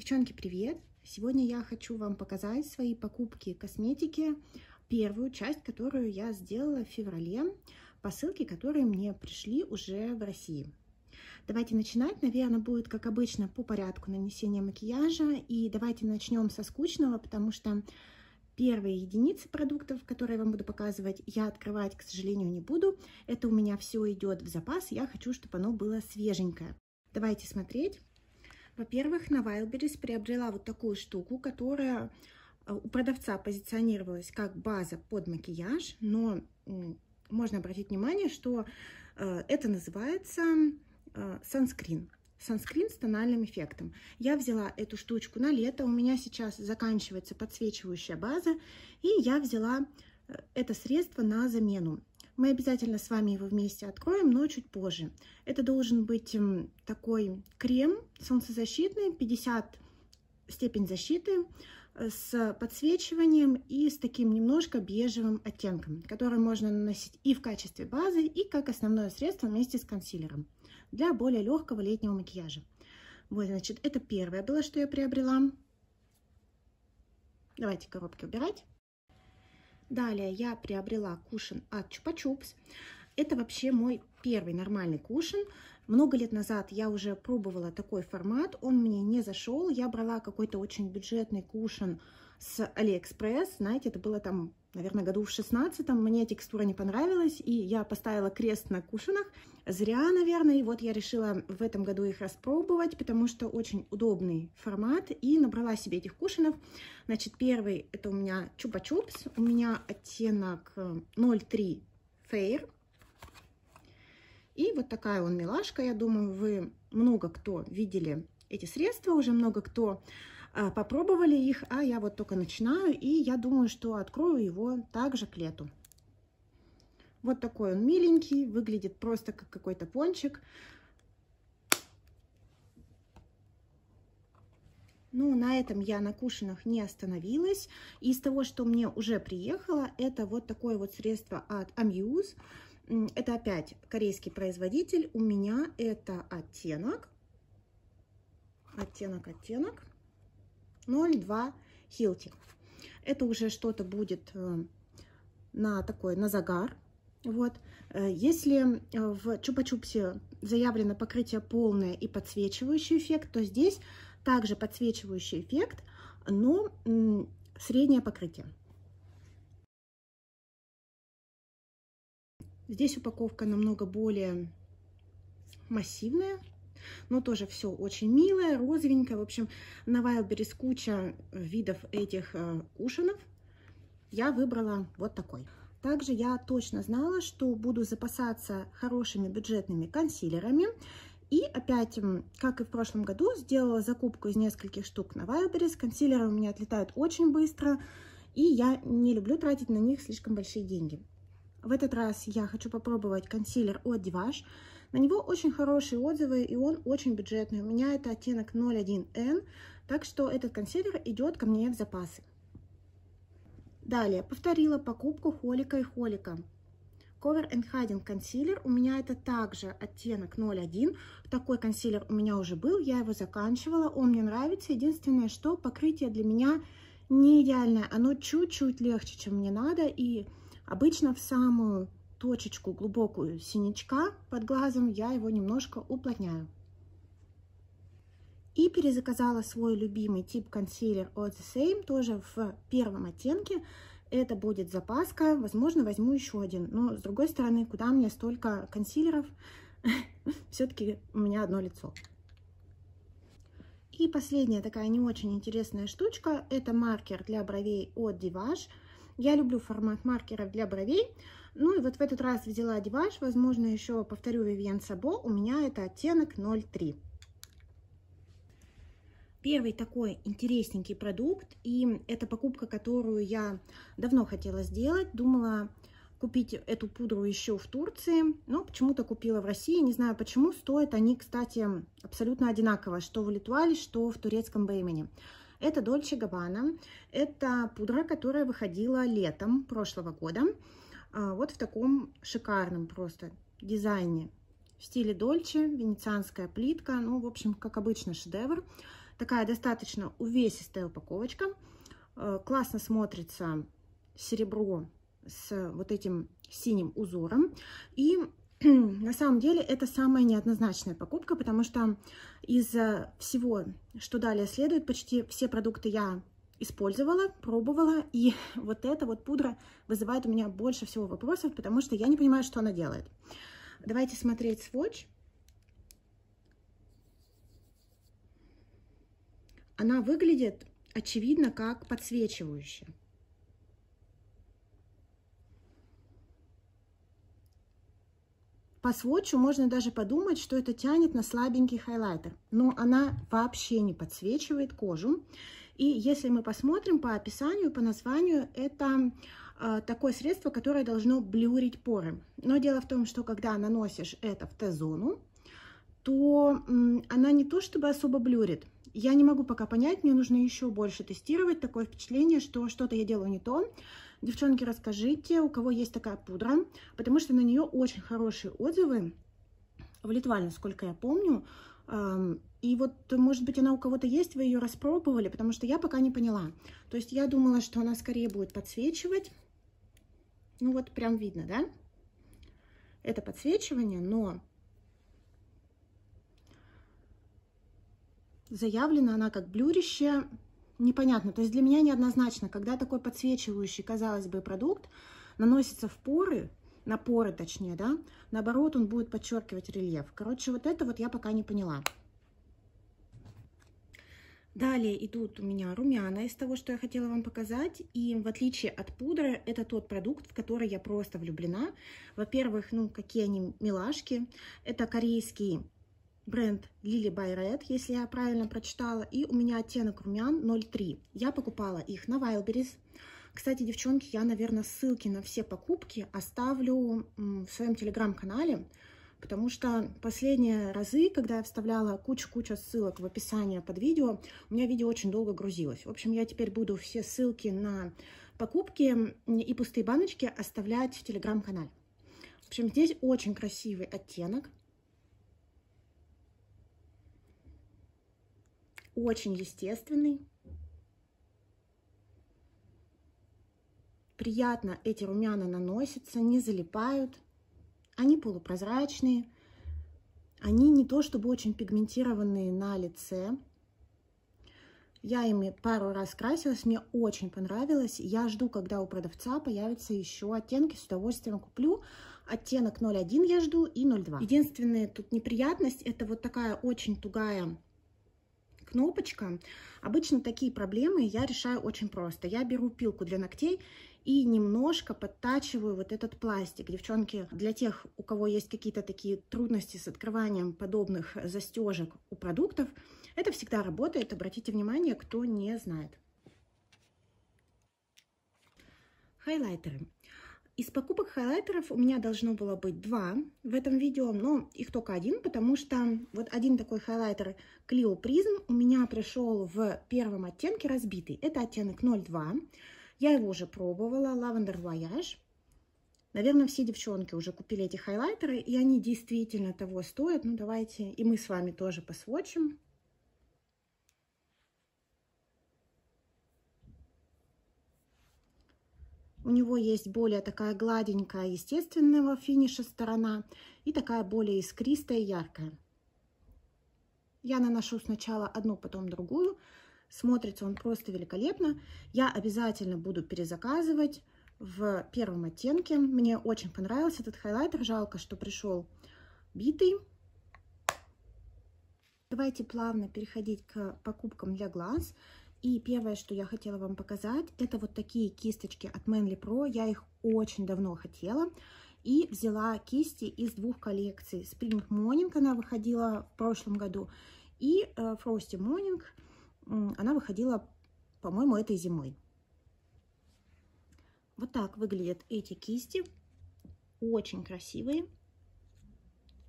Девчонки, привет! Сегодня я хочу вам показать свои покупки косметики, первую часть, которую я сделала в феврале, посылки, которые мне пришли уже в России. Давайте начинать, наверное, будет, как обычно, по порядку нанесения макияжа, и давайте начнем со скучного, потому что первые единицы продуктов, которые я вам буду показывать, я открывать, к сожалению, не буду. Это у меня все идет в запас, я хочу, чтобы оно было свеженькое. Давайте смотреть. Во-первых, на Wildberries приобрела вот такую штуку, которая э, у продавца позиционировалась как база под макияж, но можно обратить внимание, что э, это называется санскрин. Санскрин с тональным эффектом. Я взяла эту штучку на лето, у меня сейчас заканчивается подсвечивающая база, и я взяла э, это средство на замену. Мы обязательно с вами его вместе откроем, но чуть позже. Это должен быть такой крем солнцезащитный, 50 степень защиты, э, с подсвечиванием и с таким немножко бежевым оттенком, который можно наносить и в качестве базы, и как основное средство вместе с консилером для более легкого летнего макияжа. Вот, значит, это первое было, что я приобрела. Давайте коробки убирать. Далее я приобрела кушин от Чупа Чупс. Это вообще мой первый нормальный кушин. Много лет назад я уже пробовала такой формат, он мне не зашел. Я брала какой-то очень бюджетный кушин с Алиэкспресс. Знаете, это было там, наверное, году в 16 -м. Мне текстура не понравилась, и я поставила крест на кушинах. Зря, наверное, и вот я решила в этом году их распробовать, потому что очень удобный формат, и набрала себе этих кушинов. Значит, первый это у меня Чупа-Чупс, у меня оттенок 03 Fair. И вот такая он милашка, я думаю, вы много кто видели эти средства, уже много кто попробовали их, а я вот только начинаю, и я думаю, что открою его также к лету. Вот такой он миленький, выглядит просто как какой-то пончик. Ну, на этом я на кушинах не остановилась. Из того, что мне уже приехало, это вот такое вот средство от Amuse. Это опять корейский производитель. У меня это оттенок. Оттенок, оттенок. 0,2 Hilti. Это уже что-то будет э, на такой, на загар. Вот. Э, если э, в Чупа-Чупсе заявлено покрытие полное и подсвечивающий эффект, то здесь также подсвечивающий эффект, но среднее покрытие. Здесь упаковка намного более массивная, но тоже все очень милое, розовенькое. В общем, на Wildberries куча видов этих э, кушанов. Я выбрала вот такой. Также я точно знала, что буду запасаться хорошими бюджетными консилерами. И опять, как и в прошлом году, сделала закупку из нескольких штук на Wildberries. Консилеры у меня отлетают очень быстро, и я не люблю тратить на них слишком большие деньги. В этот раз я хочу попробовать консилер от Divage. На него очень хорошие отзывы, и он очень бюджетный. У меня это оттенок 01N, так что этот консилер идет ко мне в запасы. Далее, повторила покупку Холика и Холика. Cover and Hiding консилер. У меня это также оттенок 01. Такой консилер у меня уже был, я его заканчивала. Он мне нравится. Единственное, что покрытие для меня не идеальное. Оно чуть-чуть легче, чем мне надо. И обычно в самую точечку глубокую синячка под глазом я его немножко уплотняю. И перезаказала свой любимый тип консилер от The Same, тоже в первом оттенке. Это будет запаска, возможно, возьму еще один. Но, с другой стороны, куда мне столько консилеров? Все-таки у меня одно лицо. И последняя такая не очень интересная штучка, это маркер для бровей от Divage. Я люблю формат маркеров для бровей. Ну и вот в этот раз взяла Divage, возможно, еще повторю Vivienne Sabo. У меня это оттенок 03. Первый такой интересненький продукт, и это покупка, которую я давно хотела сделать. Думала купить эту пудру еще в Турции, но почему-то купила в России. Не знаю почему. Стоят они, кстати, абсолютно одинаково, что в Литуале, что в турецком Беймене. Это Dolce Gabbana. Это пудра, которая выходила летом прошлого года. А, вот в таком шикарном просто дизайне в стиле Дольче, венецианская плитка, ну, в общем, как обычно, шедевр. Такая достаточно увесистая упаковочка. Э, классно смотрится серебро с вот этим синим узором. И на самом деле это самая неоднозначная покупка, потому что из всего, что далее следует, почти все продукты я использовала, пробовала, и вот эта вот пудра вызывает у меня больше всего вопросов, потому что я не понимаю, что она делает. Давайте смотреть сводч. Она выглядит, очевидно, как подсвечивающая. По сводчу можно даже подумать, что это тянет на слабенький хайлайтер, но она вообще не подсвечивает кожу. И если мы посмотрим по описанию, по названию, это э, такое средство, которое должно блюрить поры. Но дело в том, что когда наносишь это в Т-зону, то она не то чтобы особо блюрит. Я не могу пока понять, мне нужно еще больше тестировать. Такое впечатление, что что-то я делаю не то. Девчонки, расскажите, у кого есть такая пудра, потому что на нее очень хорошие отзывы. В Литве, насколько я помню. И вот, может быть, она у кого-то есть, вы ее распробовали, потому что я пока не поняла. То есть я думала, что она скорее будет подсвечивать. Ну вот прям видно, да? Это подсвечивание, но заявлена она как блюрище непонятно. То есть для меня неоднозначно, когда такой подсвечивающий, казалось бы, продукт наносится в поры, на поры точнее, да, наоборот, он будет подчеркивать рельеф. Короче, вот это вот я пока не поняла. Далее идут у меня румяна из того, что я хотела вам показать. И в отличие от пудры, это тот продукт, в который я просто влюблена. Во-первых, ну, какие они милашки. Это корейский бренд Lily by Red, если я правильно прочитала. И у меня оттенок румян 03. Я покупала их на Wildberries. Кстати, девчонки, я, наверное, ссылки на все покупки оставлю в своем телеграм-канале, потому что последние разы, когда я вставляла кучу-кучу ссылок в описание под видео, у меня видео очень долго грузилось. В общем, я теперь буду все ссылки на покупки и пустые баночки оставлять в телеграм-канале. В общем, здесь очень красивый оттенок. очень естественный. Приятно эти румяна наносятся, не залипают. Они полупрозрачные. Они не то чтобы очень пигментированные на лице. Я ими пару раз красилась, мне очень понравилось. Я жду, когда у продавца появятся еще оттенки, с удовольствием куплю. Оттенок 01 я жду и 02. Единственная тут неприятность, это вот такая очень тугая кнопочка. Обычно такие проблемы я решаю очень просто. Я беру пилку для ногтей и немножко подтачиваю вот этот пластик. Девчонки, для тех, у кого есть какие-то такие трудности с открыванием подобных застежек у продуктов, это всегда работает. Обратите внимание, кто не знает. Хайлайтеры. Из покупок хайлайтеров у меня должно было быть два в этом видео, но их только один, потому что вот один такой хайлайтер Clio Prism у меня пришел в первом оттенке разбитый. Это оттенок 02. Я его уже пробовала, Lavender Voyage. Наверное, все девчонки уже купили эти хайлайтеры, и они действительно того стоят. Ну, давайте и мы с вами тоже посвочим. У него есть более такая гладенькая, естественного финиша сторона и такая более искристая, яркая. Я наношу сначала одну, потом другую. Смотрится он просто великолепно. Я обязательно буду перезаказывать в первом оттенке. Мне очень понравился этот хайлайтер. Жалко, что пришел битый. Давайте плавно переходить к покупкам для глаз. И первое, что я хотела вам показать, это вот такие кисточки от Manly Pro. Я их очень давно хотела. И взяла кисти из двух коллекций. Spring Morning она выходила в прошлом году. И э, Frosty Morning она выходила, по-моему, этой зимой. Вот так выглядят эти кисти. Очень красивые.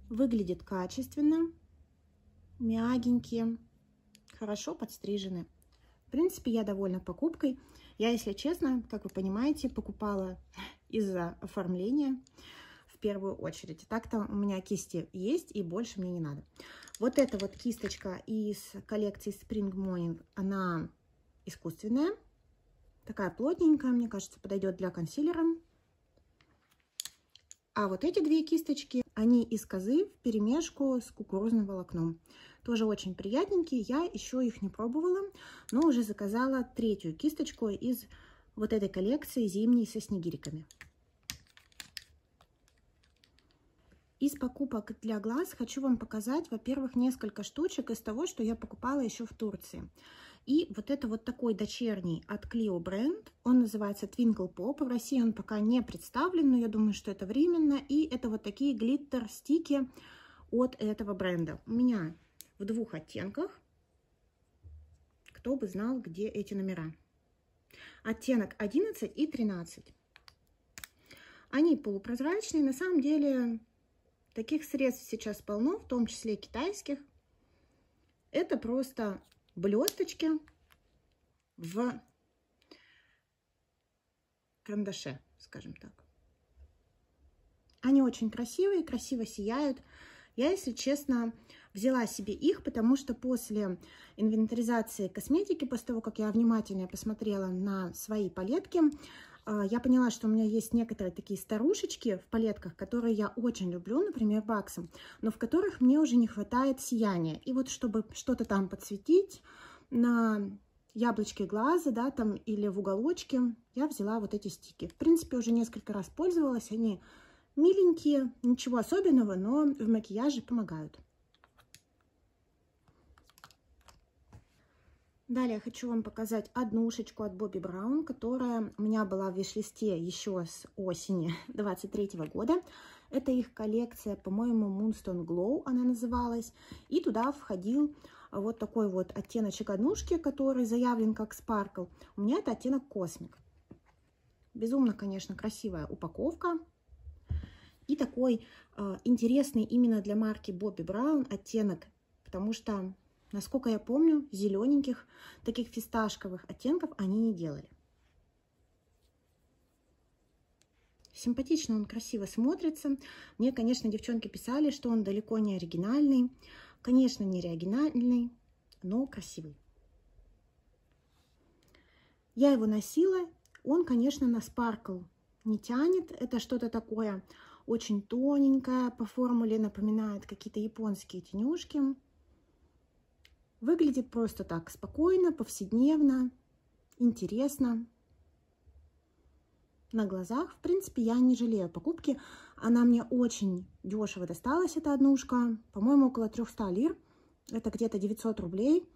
Выглядит качественно. Мягенькие. Хорошо подстрижены. В принципе, я довольна покупкой. Я, если честно, как вы понимаете, покупала из-за оформления в первую очередь. Так-то у меня кисти есть и больше мне не надо. Вот эта вот кисточка из коллекции Spring Morning, она искусственная. Такая плотненькая, мне кажется, подойдет для консилера. А вот эти две кисточки, они из козы в перемешку с кукурузным волокном. Тоже очень приятненькие. Я еще их не пробовала, но уже заказала третью кисточку из вот этой коллекции зимней со снегириками. Из покупок для глаз хочу вам показать, во-первых, несколько штучек из того, что я покупала еще в Турции. И вот это вот такой дочерний от Clio бренд, он называется Twinkle Pop. В России он пока не представлен, но я думаю, что это временно. И это вот такие глиттер-стики от этого бренда. У меня в двух оттенках. Кто бы знал, где эти номера. Оттенок 11 и 13. Они полупрозрачные. На самом деле Таких средств сейчас полно, в том числе китайских. Это просто блесточки в карандаше, скажем так. Они очень красивые, красиво сияют. Я, если честно, взяла себе их, потому что после инвентаризации косметики, после того, как я внимательно посмотрела на свои палетки, я поняла, что у меня есть некоторые такие старушечки в палетках, которые я очень люблю, например, баксом, но в которых мне уже не хватает сияния. И вот чтобы что-то там подсветить на яблочке глаза, да, там или в уголочке, я взяла вот эти стики. В принципе, уже несколько раз пользовалась, они миленькие, ничего особенного, но в макияже помогают. Далее я хочу вам показать одну ушечку от Бобби Браун, которая у меня была в виш-листе еще с осени 23 года. Это их коллекция, по-моему, Moonstone Glow она называлась. И туда входил вот такой вот оттеночек однушки, который заявлен как Sparkle. У меня это оттенок Космик. Безумно, конечно, красивая упаковка. И такой э, интересный именно для марки Бобби Браун оттенок, потому что Насколько я помню, зелененьких, таких фисташковых оттенков они не делали. Симпатично он красиво смотрится. Мне, конечно, девчонки писали, что он далеко не оригинальный. Конечно, не оригинальный, но красивый. Я его носила. Он, конечно, на спаркл не тянет. Это что-то такое очень тоненькое. По формуле напоминает какие-то японские тенюшки. Выглядит просто так, спокойно, повседневно, интересно. На глазах, в принципе, я не жалею покупки. Она мне очень дешево досталась, эта однушка. По-моему, около 300 лир. Это где-то 900 рублей.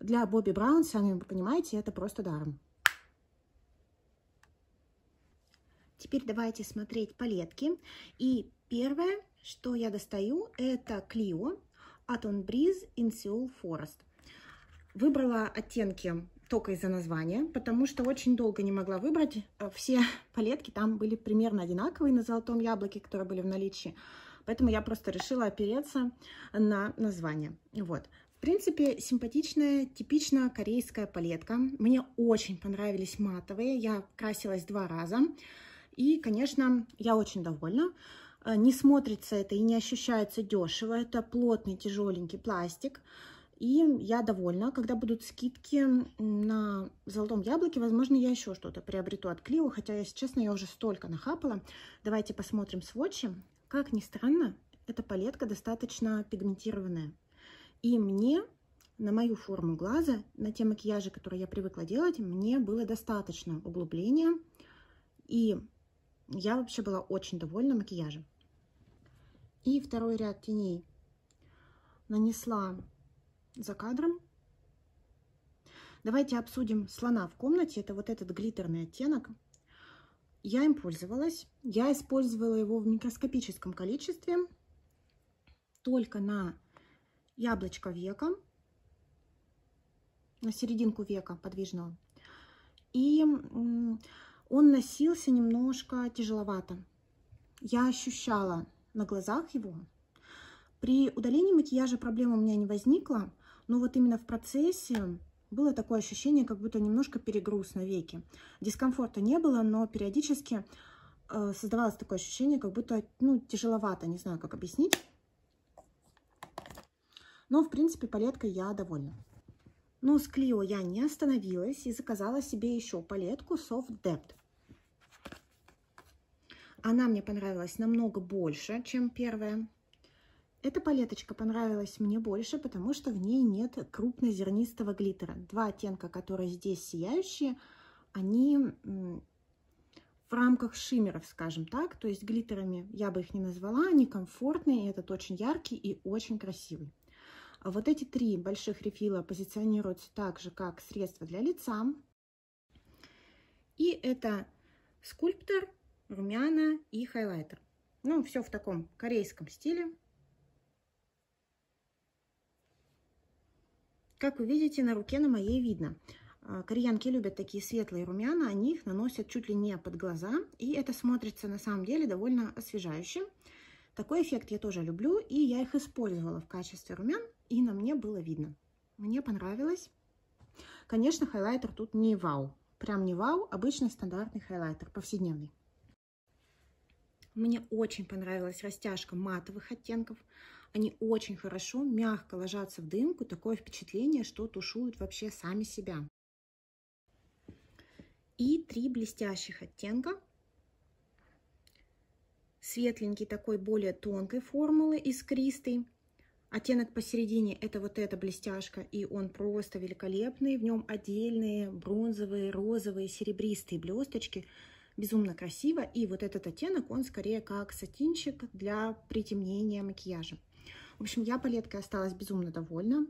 Для Бобби Браун, сами понимаете, это просто даром. Теперь давайте смотреть палетки. И первое, что я достаю, это Clio Aton Breeze in Seoul Forest. Выбрала оттенки только из-за названия, потому что очень долго не могла выбрать. Э, все палетки там были примерно одинаковые на золотом яблоке, которые были в наличии. Поэтому я просто решила опереться на название. Вот. В принципе, симпатичная, типичная корейская палетка. Мне очень понравились матовые. Я красилась два раза. И, конечно, я очень довольна. Э, не смотрится это и не ощущается дешево. Это плотный, тяжеленький пластик. И я довольна. Когда будут скидки на золотом яблоке, возможно, я еще что-то приобрету от Клио. Хотя, если честно, я уже столько нахапала. Давайте посмотрим сводчи. Как ни странно, эта палетка достаточно пигментированная. И мне на мою форму глаза, на те макияжи, которые я привыкла делать, мне было достаточно углубления. И я вообще была очень довольна макияжем. И второй ряд теней нанесла за кадром. Давайте обсудим слона в комнате. Это вот этот глиттерный оттенок. Я им пользовалась. Я использовала его в микроскопическом количестве. Только на яблочко века. На серединку века подвижного. И он носился немножко тяжеловато. Я ощущала на глазах его. При удалении макияжа проблем у меня не возникло. Но вот именно в процессе было такое ощущение, как будто немножко перегруз на веки. Дискомфорта не было, но периодически э, создавалось такое ощущение, как будто ну, тяжеловато, не знаю, как объяснить. Но, в принципе, палеткой я довольна. Но с Клио я не остановилась и заказала себе еще палетку Soft Depth. Она мне понравилась намного больше, чем первая. Эта палеточка понравилась мне больше, потому что в ней нет крупнозернистого глиттера. Два оттенка, которые здесь сияющие, они в рамках шиммеров, скажем так, то есть глиттерами я бы их не назвала, они комфортные, этот очень яркий и очень красивый. А вот эти три больших рефила позиционируются так же, как средство для лица. И это скульптор, румяна и хайлайтер. Ну, все в таком корейском стиле. Как вы видите, на руке на моей видно. А, кореянки любят такие светлые румяна, они их наносят чуть ли не под глаза, и это смотрится на самом деле довольно освежающе. Такой эффект я тоже люблю, и я их использовала в качестве румян, и на мне было видно. Мне понравилось. Конечно, хайлайтер тут не вау. Прям не вау, обычный стандартный хайлайтер, повседневный. Мне очень понравилась растяжка матовых оттенков. Они очень хорошо, мягко ложатся в дымку. Такое впечатление, что тушуют вообще сами себя. И три блестящих оттенка светленький такой более тонкой формулы, искристый. Оттенок посередине это вот эта блестяшка, и он просто великолепный. В нем отдельные бронзовые, розовые, серебристые блесточки. Безумно красиво. И вот этот оттенок, он скорее как сатинчик для притемнения макияжа. В общем, я палеткой осталась безумно довольна.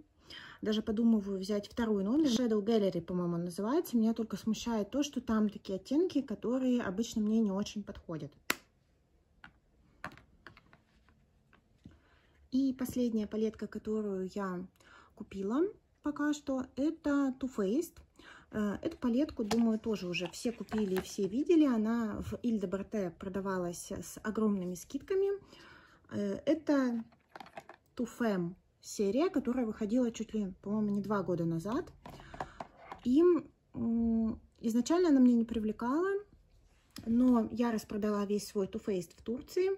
Даже подумываю взять второй номер. Shadow Gallery, по-моему, называется. Меня только смущает то, что там такие оттенки, которые обычно мне не очень подходят. И последняя палетка, которую я купила пока что, это Too Faced. Э, эту палетку, думаю, тоже уже все купили и все видели. Она в Иль де продавалась с огромными скидками. Э, это Too Femme серия, которая выходила чуть ли, по-моему, не два года назад. И изначально она мне не привлекала но я распродала весь свой Too Faced в Турции,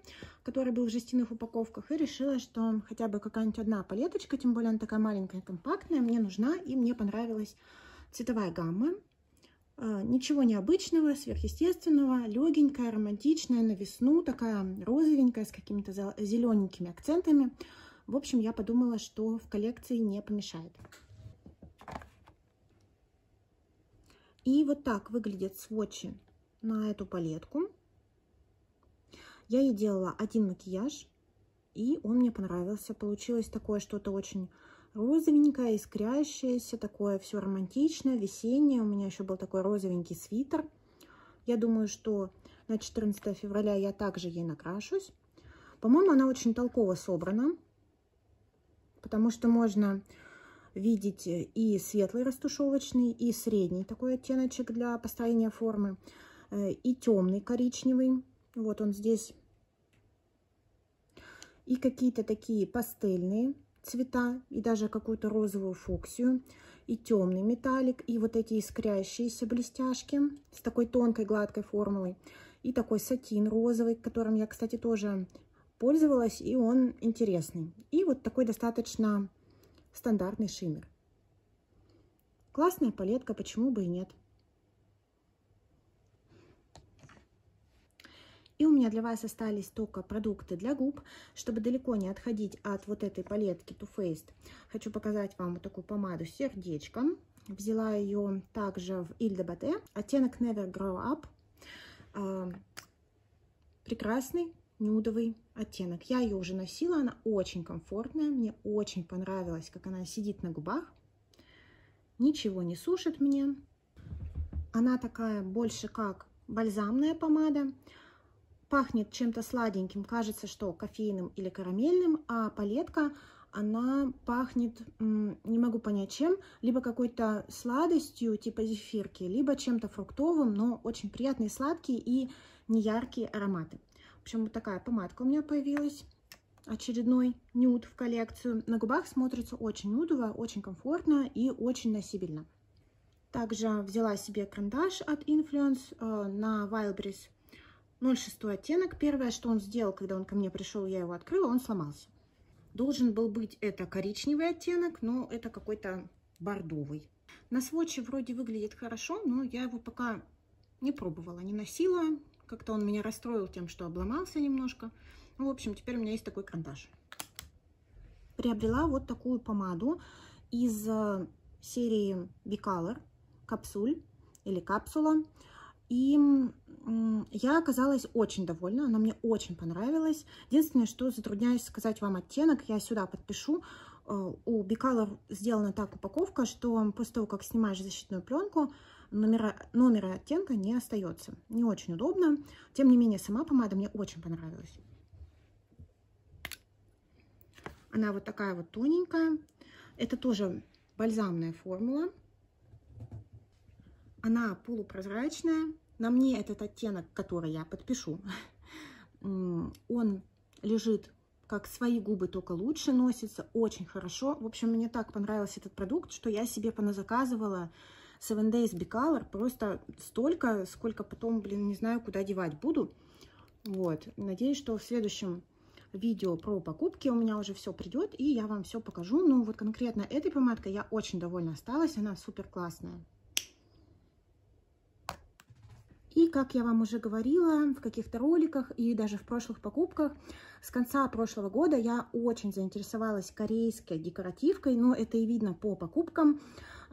который был в жестяных упаковках, и решила, что хотя бы какая-нибудь одна палеточка, тем более она такая маленькая, компактная, мне нужна, и мне понравилась цветовая гамма. А, ничего необычного, сверхъестественного, легенькая, романтичная, на весну, такая розовенькая, с какими-то зелененькими акцентами. В общем, я подумала, что в коллекции не помешает. И вот так выглядят сводчи на эту палетку. Я ей делала один макияж, и он мне понравился. Получилось такое что-то очень розовенькое, искрящееся, такое все романтичное, весеннее. У меня еще был такой розовенький свитер. Я думаю, что на 14 февраля я также ей накрашусь. По-моему, она очень толково собрана, потому что можно видеть и светлый растушевочный, и средний такой оттеночек для построения формы. Э, и темный коричневый. Вот он здесь. И какие-то такие пастельные цвета, и даже какую-то розовую фуксию, и темный металлик, и вот эти искрящиеся блестяшки с такой тонкой гладкой формулой, и такой сатин розовый, которым я, кстати, тоже пользовалась, и он интересный. И вот такой достаточно стандартный шиммер. Классная палетка, почему бы и нет. И у меня для вас остались только продукты для губ. Чтобы далеко не отходить от вот этой палетки Too Faced, хочу показать вам вот такую помаду с сердечком. Взяла ее также в de Bate, оттенок Never Grow Up. А, прекрасный нюдовый оттенок. Я ее уже носила, она очень комфортная, мне очень понравилось, как она сидит на губах. Ничего не сушит мне. Она такая больше как бальзамная помада. Пахнет чем-то сладеньким, кажется, что кофейным или карамельным, а палетка, она пахнет, не могу понять чем, либо какой-то сладостью типа зефирки, либо чем-то фруктовым, но очень приятные сладкие и неяркие ароматы. Общем, вот такая помадка у меня появилась. Очередной нюд в коллекцию. На губах смотрится очень нюдово, очень комфортно и очень носибельно. Также взяла себе карандаш от Influence э, на Wildberries 06 оттенок. Первое, что он сделал, когда он ко мне пришел, я его открыла, он сломался. Должен был быть это коричневый оттенок, но это какой-то бордовый. На сводче вроде выглядит хорошо, но я его пока не пробовала, не носила. Как-то он меня расстроил тем, что обломался немножко. Ну, в общем, теперь у меня есть такой карандаш. Приобрела вот такую помаду из э, серии Bicolor капсуль или капсула. И я оказалась очень довольна, она мне очень понравилась. Единственное, что затрудняюсь сказать вам оттенок, я сюда подпишу. Э, у Bicolor сделана так упаковка, что после того, как снимаешь защитную пленку, номера, номера оттенка не остается. Не очень удобно. Тем не менее, сама помада мне очень понравилась. Она вот такая вот тоненькая. Это тоже бальзамная формула. Она полупрозрачная. На мне этот оттенок, который я подпишу, он лежит как свои губы, только лучше носится, очень хорошо. В общем, мне так понравился этот продукт, что я себе поназаказывала 7 Days Bicolor просто столько, сколько потом, блин, не знаю, куда девать буду. Вот, надеюсь, что в следующем видео про покупки у меня уже все придет, и я вам все покажу. Ну, вот конкретно этой помадкой я очень довольна осталась, она супер классная. И, как я вам уже говорила в каких-то роликах и даже в прошлых покупках, с конца прошлого года я очень заинтересовалась корейской декоративкой, но это и видно по покупкам.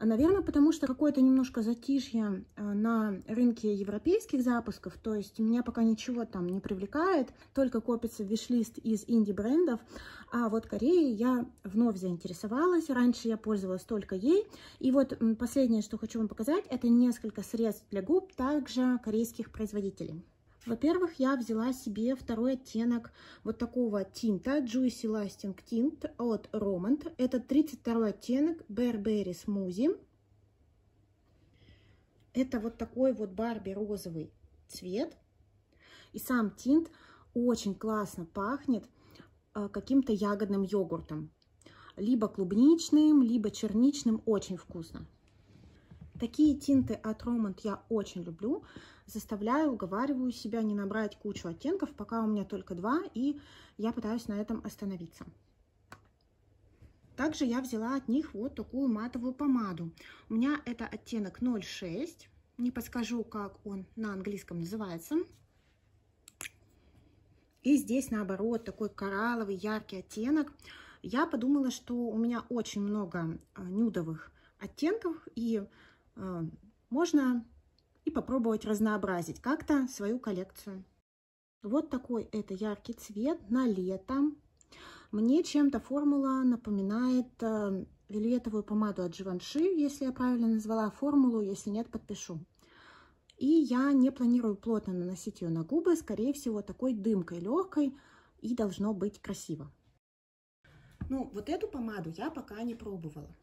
Наверное, потому что какое-то немножко затишье э, на рынке европейских запусков, то есть меня пока ничего там не привлекает, только копится виш-лист из инди-брендов, а вот Кореей я вновь заинтересовалась, раньше я пользовалась только ей, и вот последнее, что хочу вам показать, это несколько средств для губ, также корейских производителей. Во-первых, я взяла себе второй оттенок вот такого тинта Juicy Lasting Tint от Romand. Это 32 оттенок Burberry Smoothie. Это вот такой вот Барби розовый цвет. И сам тинт очень классно пахнет э, каким-то ягодным йогуртом. Либо клубничным, либо черничным. Очень вкусно. Такие тинты от Romand я очень люблю. Заставляю, уговариваю себя не набрать кучу оттенков, пока у меня только два, и я пытаюсь на этом остановиться. Также я взяла от них вот такую матовую помаду. У меня это оттенок 06. Не подскажу, как он на английском называется. И здесь, наоборот, такой коралловый яркий оттенок. Я подумала, что у меня очень много а, нюдовых оттенков, и можно и попробовать разнообразить как-то свою коллекцию. Вот такой это яркий цвет на лето. Мне чем-то формула напоминает э, вельветовую помаду от Givenchy, если я правильно назвала формулу, если нет, подпишу. И я не планирую плотно наносить ее на губы, скорее всего, такой дымкой легкой, и должно быть красиво. Ну, вот эту помаду я пока не пробовала.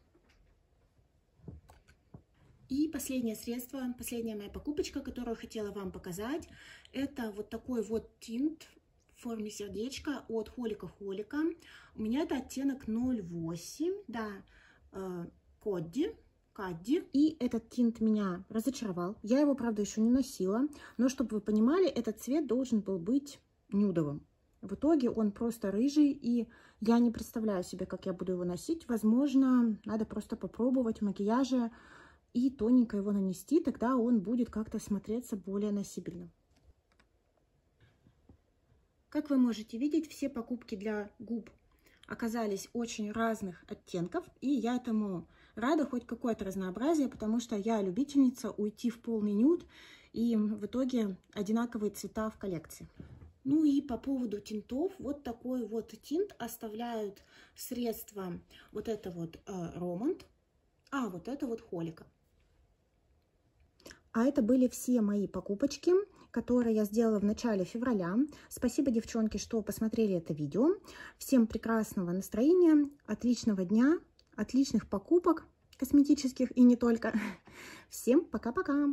И последнее средство, последняя моя покупочка, которую хотела вам показать, это вот такой вот тинт в форме сердечка от Холика Холика. У меня это оттенок 08, да, э, Кодди. Кадди. И этот тинт меня разочаровал. Я его, правда, еще не носила. Но, чтобы вы понимали, этот цвет должен был быть нюдовым. В итоге он просто рыжий, и я не представляю себе, как я буду его носить. Возможно, надо просто попробовать в макияже и тоненько его нанести, тогда он будет как-то смотреться более носибельно. Как вы можете видеть, все покупки для губ оказались очень разных оттенков, и я этому рада, хоть какое-то разнообразие, потому что я любительница уйти в полный нюд, и в итоге одинаковые цвета в коллекции. Ну и по поводу тинтов, вот такой вот тинт оставляют средства вот это вот Романд, а вот это вот Холика. А это были все мои покупочки, которые я сделала в начале февраля. Спасибо, девчонки, что посмотрели это видео. Всем прекрасного настроения, отличного дня, отличных покупок косметических и не только. Всем пока-пока!